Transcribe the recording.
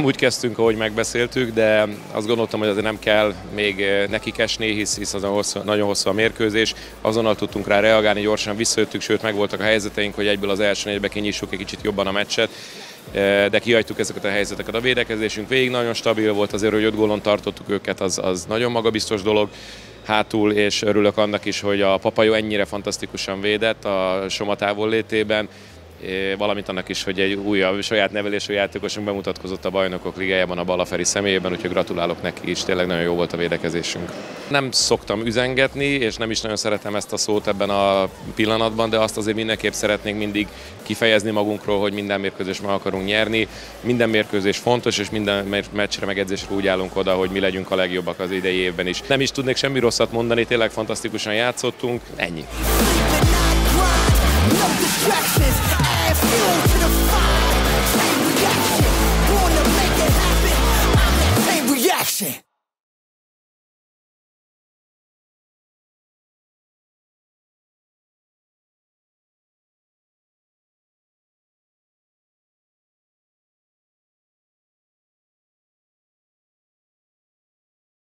nem úgy kezdtünk, ahogy megbeszéltük, de azt gondoltam, hogy azért nem kell még nekik esni, hisz, hisz az hosszú, nagyon hosszú a mérkőzés. Azonnal tudtunk rá reagálni, gyorsan visszajöttük, sőt megvoltak a helyzeteink, hogy egyből az első négybe kinyissuk egy kicsit jobban a meccset de kihagytuk ezeket a helyzeteket. A védekezésünk végig nagyon stabil volt, azért, hogy öt gólon tartottuk őket, az, az nagyon magabiztos dolog hátul, és örülök annak is, hogy a Papajó ennyire fantasztikusan védett a Soma távol létében, valamint annak is, hogy egy újabb saját nevelésű játékosunk bemutatkozott a bajnokok ligájában a Balaferi személyében, úgyhogy gratulálok neki is, tényleg nagyon jó volt a védekezésünk. Nem szoktam üzengetni, és nem is nagyon szeretem ezt a szót ebben a pillanatban, de azt azért mindenképp szeretnénk mindig kifejezni magunkról, hogy minden mérkőzés meg akarunk nyerni. Minden mérkőzés fontos, és minden meccsre megedzésre úgy állunk oda, hogy mi legyünk a legjobbak az idei évben is. Nem is tudnék semmi rosszat mondani, tényleg fantasztikusan játszottunk, ennyi.